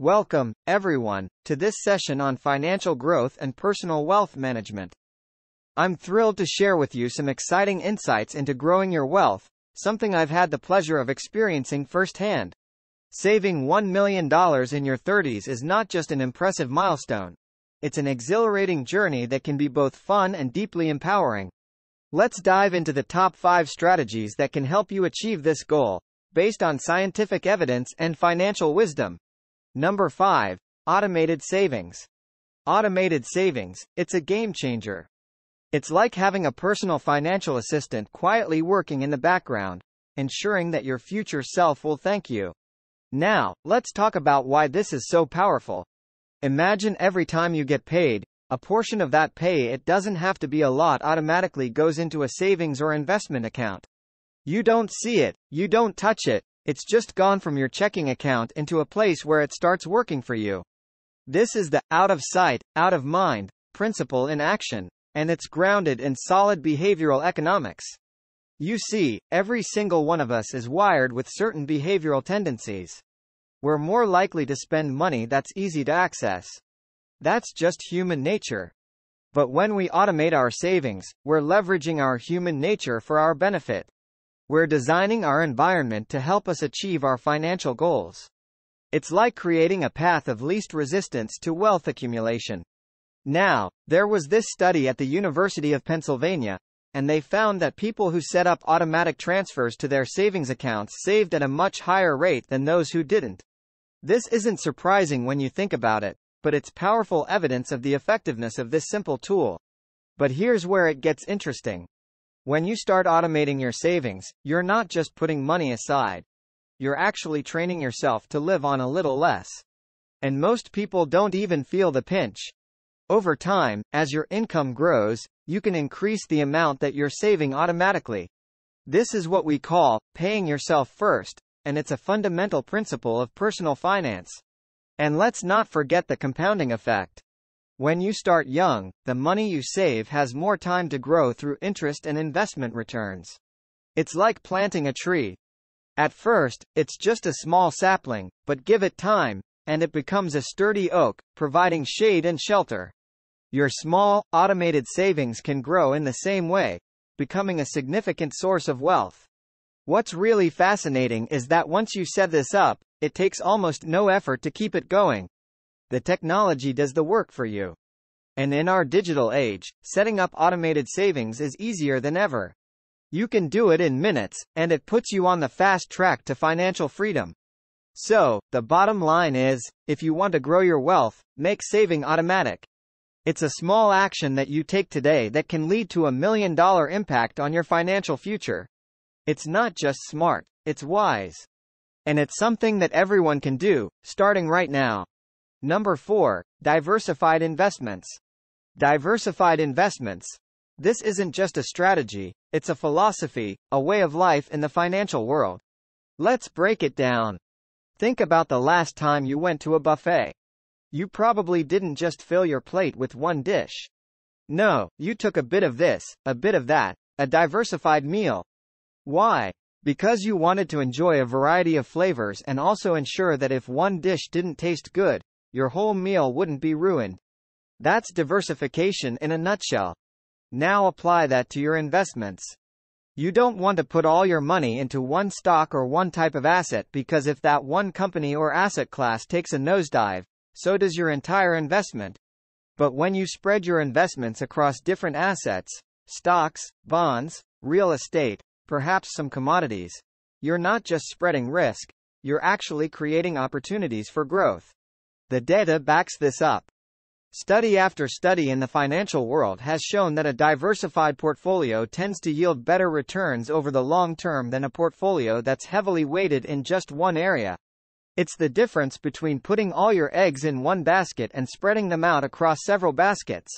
Welcome, everyone, to this session on financial growth and personal wealth management. I'm thrilled to share with you some exciting insights into growing your wealth, something I've had the pleasure of experiencing firsthand. Saving $1 million in your 30s is not just an impressive milestone. It's an exhilarating journey that can be both fun and deeply empowering. Let's dive into the top 5 strategies that can help you achieve this goal, based on scientific evidence and financial wisdom. Number 5. Automated savings. Automated savings, it's a game changer. It's like having a personal financial assistant quietly working in the background, ensuring that your future self will thank you. Now, let's talk about why this is so powerful. Imagine every time you get paid, a portion of that pay it doesn't have to be a lot automatically goes into a savings or investment account. You don't see it, you don't touch it, it's just gone from your checking account into a place where it starts working for you. This is the out of sight, out of mind principle in action, and it's grounded in solid behavioral economics. You see, every single one of us is wired with certain behavioral tendencies. We're more likely to spend money that's easy to access. That's just human nature. But when we automate our savings, we're leveraging our human nature for our benefit. We're designing our environment to help us achieve our financial goals. It's like creating a path of least resistance to wealth accumulation. Now, there was this study at the University of Pennsylvania, and they found that people who set up automatic transfers to their savings accounts saved at a much higher rate than those who didn't. This isn't surprising when you think about it, but it's powerful evidence of the effectiveness of this simple tool. But here's where it gets interesting. When you start automating your savings, you're not just putting money aside. You're actually training yourself to live on a little less. And most people don't even feel the pinch. Over time, as your income grows, you can increase the amount that you're saving automatically. This is what we call paying yourself first, and it's a fundamental principle of personal finance. And let's not forget the compounding effect. When you start young, the money you save has more time to grow through interest and investment returns. It's like planting a tree. At first, it's just a small sapling, but give it time, and it becomes a sturdy oak, providing shade and shelter. Your small, automated savings can grow in the same way, becoming a significant source of wealth. What's really fascinating is that once you set this up, it takes almost no effort to keep it going. The technology does the work for you. And in our digital age, setting up automated savings is easier than ever. You can do it in minutes, and it puts you on the fast track to financial freedom. So, the bottom line is, if you want to grow your wealth, make saving automatic. It's a small action that you take today that can lead to a million dollar impact on your financial future. It's not just smart, it's wise. And it's something that everyone can do, starting right now. Number 4. Diversified investments. Diversified investments. This isn't just a strategy, it's a philosophy, a way of life in the financial world. Let's break it down. Think about the last time you went to a buffet. You probably didn't just fill your plate with one dish. No, you took a bit of this, a bit of that, a diversified meal. Why? Because you wanted to enjoy a variety of flavors and also ensure that if one dish didn't taste good, your whole meal wouldn't be ruined. That's diversification in a nutshell. Now apply that to your investments. You don't want to put all your money into one stock or one type of asset because if that one company or asset class takes a nosedive, so does your entire investment. But when you spread your investments across different assets, stocks, bonds, real estate, perhaps some commodities, you're not just spreading risk, you're actually creating opportunities for growth. The data backs this up. Study after study in the financial world has shown that a diversified portfolio tends to yield better returns over the long term than a portfolio that's heavily weighted in just one area. It's the difference between putting all your eggs in one basket and spreading them out across several baskets.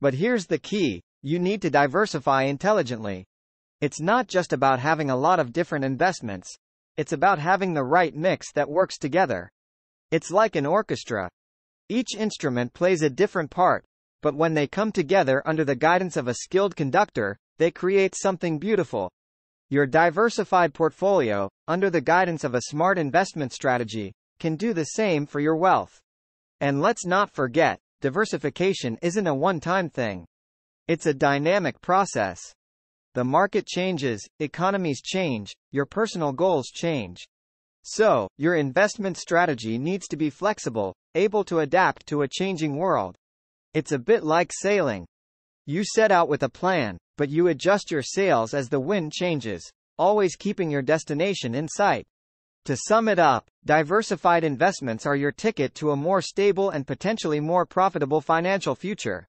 But here's the key, you need to diversify intelligently. It's not just about having a lot of different investments. It's about having the right mix that works together. It's like an orchestra. Each instrument plays a different part, but when they come together under the guidance of a skilled conductor, they create something beautiful. Your diversified portfolio, under the guidance of a smart investment strategy, can do the same for your wealth. And let's not forget, diversification isn't a one-time thing. It's a dynamic process. The market changes, economies change, your personal goals change. So, your investment strategy needs to be flexible, able to adapt to a changing world. It's a bit like sailing. You set out with a plan, but you adjust your sails as the wind changes, always keeping your destination in sight. To sum it up, diversified investments are your ticket to a more stable and potentially more profitable financial future.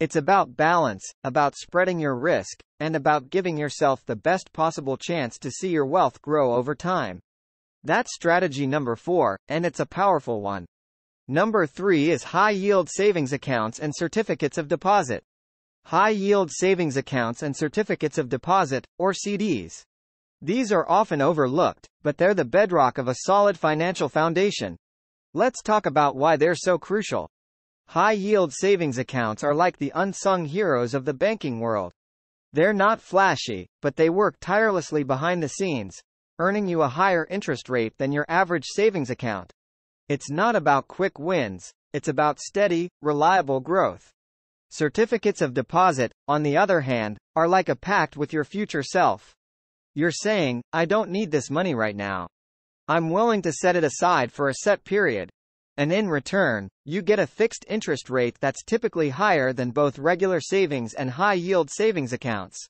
It's about balance, about spreading your risk, and about giving yourself the best possible chance to see your wealth grow over time. That's strategy number four, and it's a powerful one. Number three is high-yield savings accounts and certificates of deposit. High-yield savings accounts and certificates of deposit, or CDs. These are often overlooked, but they're the bedrock of a solid financial foundation. Let's talk about why they're so crucial. High-yield savings accounts are like the unsung heroes of the banking world. They're not flashy, but they work tirelessly behind the scenes, earning you a higher interest rate than your average savings account. It's not about quick wins, it's about steady, reliable growth. Certificates of deposit, on the other hand, are like a pact with your future self. You're saying, I don't need this money right now. I'm willing to set it aside for a set period, and in return, you get a fixed interest rate that's typically higher than both regular savings and high-yield savings accounts.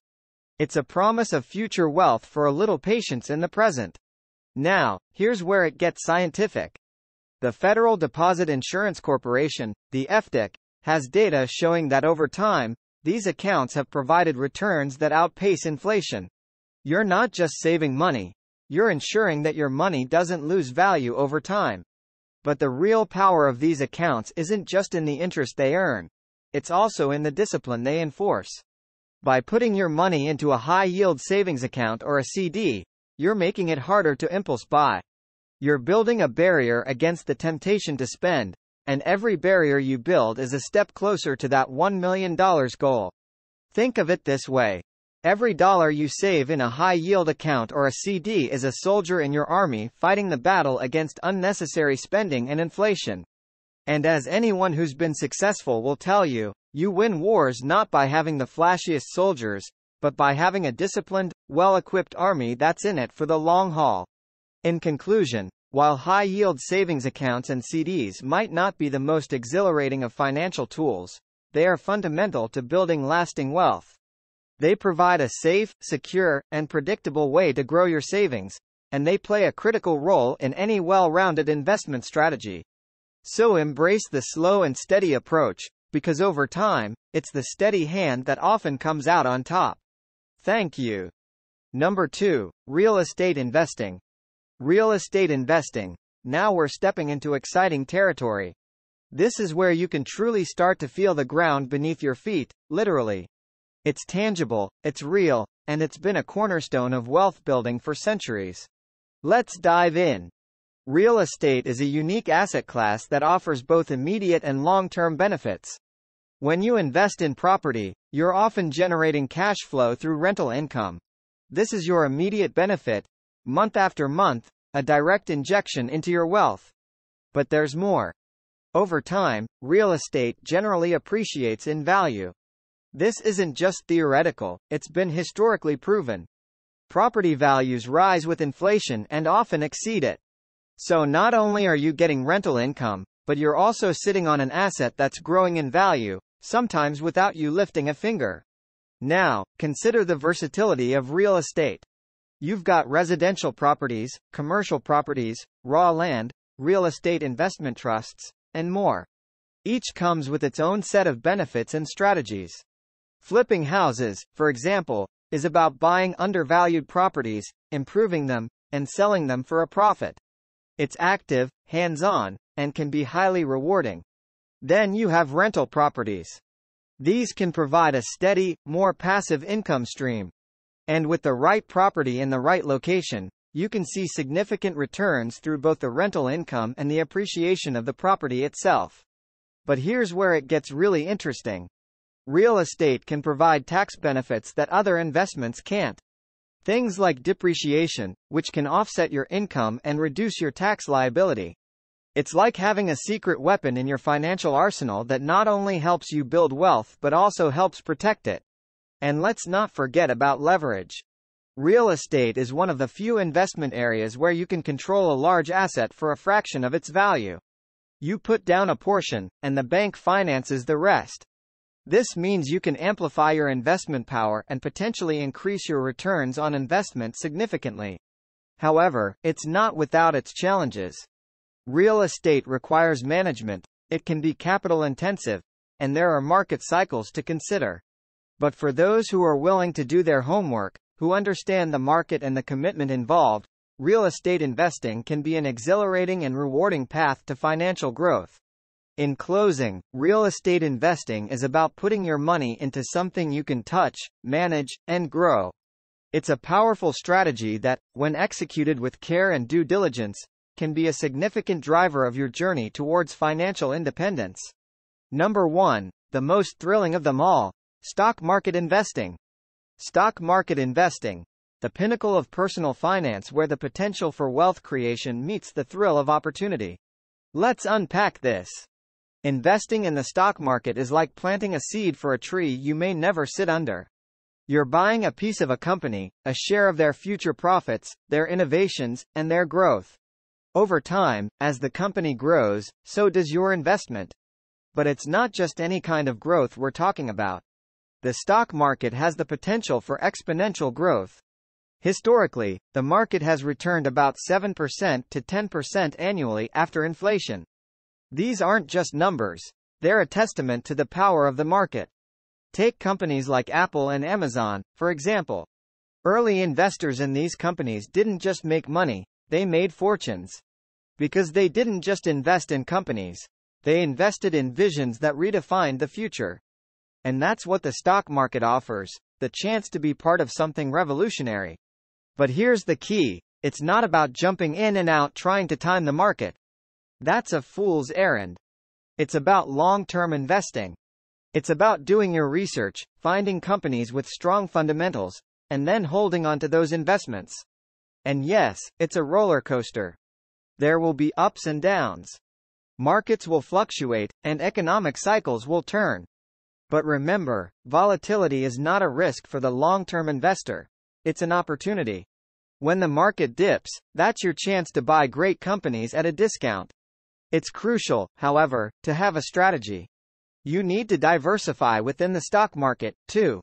It's a promise of future wealth for a little patience in the present. Now, here's where it gets scientific. The Federal Deposit Insurance Corporation, the FDIC, has data showing that over time, these accounts have provided returns that outpace inflation. You're not just saving money, you're ensuring that your money doesn't lose value over time. But the real power of these accounts isn't just in the interest they earn. It's also in the discipline they enforce. By putting your money into a high-yield savings account or a CD, you're making it harder to impulse buy. You're building a barrier against the temptation to spend, and every barrier you build is a step closer to that $1 million goal. Think of it this way. Every dollar you save in a high-yield account or a CD is a soldier in your army fighting the battle against unnecessary spending and inflation. And as anyone who's been successful will tell you, you win wars not by having the flashiest soldiers, but by having a disciplined, well-equipped army that's in it for the long haul. In conclusion, while high-yield savings accounts and CDs might not be the most exhilarating of financial tools, they are fundamental to building lasting wealth. They provide a safe, secure, and predictable way to grow your savings, and they play a critical role in any well-rounded investment strategy. So embrace the slow and steady approach, because over time, it's the steady hand that often comes out on top. Thank you. Number 2. Real estate investing. Real estate investing. Now we're stepping into exciting territory. This is where you can truly start to feel the ground beneath your feet, literally. It's tangible, it's real, and it's been a cornerstone of wealth building for centuries. Let's dive in. Real estate is a unique asset class that offers both immediate and long-term benefits. When you invest in property, you're often generating cash flow through rental income. This is your immediate benefit, month after month, a direct injection into your wealth. But there's more. Over time, real estate generally appreciates in value. This isn't just theoretical, it's been historically proven. Property values rise with inflation and often exceed it. So not only are you getting rental income, but you're also sitting on an asset that's growing in value, sometimes without you lifting a finger. Now, consider the versatility of real estate. You've got residential properties, commercial properties, raw land, real estate investment trusts, and more. Each comes with its own set of benefits and strategies. Flipping houses, for example, is about buying undervalued properties, improving them, and selling them for a profit. It's active, hands-on, and can be highly rewarding. Then you have rental properties. These can provide a steady, more passive income stream. And with the right property in the right location, you can see significant returns through both the rental income and the appreciation of the property itself. But here's where it gets really interesting. Real estate can provide tax benefits that other investments can't. Things like depreciation, which can offset your income and reduce your tax liability. It's like having a secret weapon in your financial arsenal that not only helps you build wealth but also helps protect it. And let's not forget about leverage. Real estate is one of the few investment areas where you can control a large asset for a fraction of its value. You put down a portion, and the bank finances the rest. This means you can amplify your investment power and potentially increase your returns on investment significantly. However, it's not without its challenges. Real estate requires management, it can be capital intensive, and there are market cycles to consider. But for those who are willing to do their homework, who understand the market and the commitment involved, real estate investing can be an exhilarating and rewarding path to financial growth. In closing, real estate investing is about putting your money into something you can touch, manage, and grow. It's a powerful strategy that, when executed with care and due diligence, can be a significant driver of your journey towards financial independence. Number 1. The most thrilling of them all. Stock market investing. Stock market investing. The pinnacle of personal finance where the potential for wealth creation meets the thrill of opportunity. Let's unpack this. Investing in the stock market is like planting a seed for a tree you may never sit under. You're buying a piece of a company, a share of their future profits, their innovations, and their growth. Over time, as the company grows, so does your investment. But it's not just any kind of growth we're talking about. The stock market has the potential for exponential growth. Historically, the market has returned about 7% to 10% annually after inflation. These aren't just numbers. They're a testament to the power of the market. Take companies like Apple and Amazon, for example. Early investors in these companies didn't just make money, they made fortunes. Because they didn't just invest in companies, they invested in visions that redefined the future. And that's what the stock market offers, the chance to be part of something revolutionary. But here's the key, it's not about jumping in and out trying to time the market. That's a fool's errand. It's about long-term investing. It's about doing your research, finding companies with strong fundamentals, and then holding on to those investments. And yes, it's a roller coaster. There will be ups and downs. Markets will fluctuate, and economic cycles will turn. But remember, volatility is not a risk for the long-term investor. It's an opportunity. When the market dips, that's your chance to buy great companies at a discount. It's crucial, however, to have a strategy. You need to diversify within the stock market, too.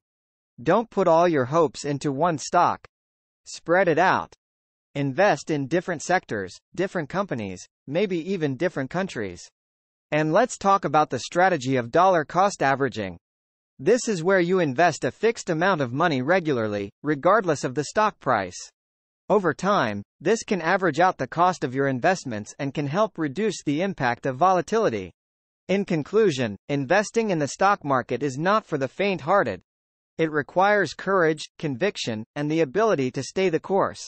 Don't put all your hopes into one stock. Spread it out. Invest in different sectors, different companies, maybe even different countries. And let's talk about the strategy of dollar cost averaging. This is where you invest a fixed amount of money regularly, regardless of the stock price. Over time, this can average out the cost of your investments and can help reduce the impact of volatility. In conclusion, investing in the stock market is not for the faint-hearted. It requires courage, conviction, and the ability to stay the course.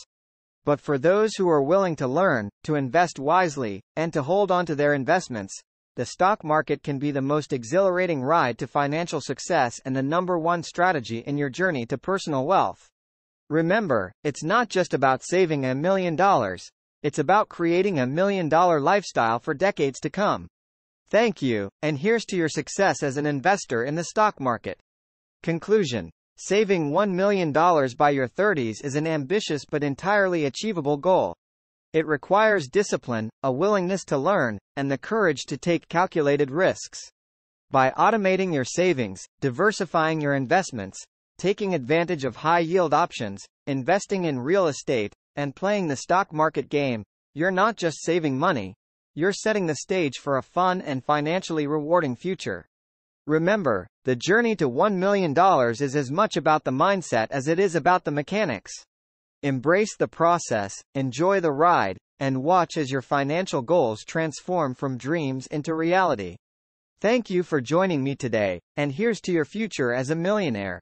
But for those who are willing to learn, to invest wisely, and to hold on to their investments, the stock market can be the most exhilarating ride to financial success and the number one strategy in your journey to personal wealth. Remember, it's not just about saving a million dollars. It's about creating a million dollar lifestyle for decades to come. Thank you, and here's to your success as an investor in the stock market. Conclusion. Saving $1 million by your 30s is an ambitious but entirely achievable goal. It requires discipline, a willingness to learn, and the courage to take calculated risks. By automating your savings, diversifying your investments, taking advantage of high-yield options, investing in real estate, and playing the stock market game, you're not just saving money, you're setting the stage for a fun and financially rewarding future. Remember, the journey to $1 million is as much about the mindset as it is about the mechanics. Embrace the process, enjoy the ride, and watch as your financial goals transform from dreams into reality. Thank you for joining me today, and here's to your future as a millionaire.